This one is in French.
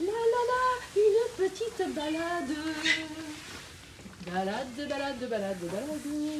La la la, une petite balade. Balade, balade, balade, balade.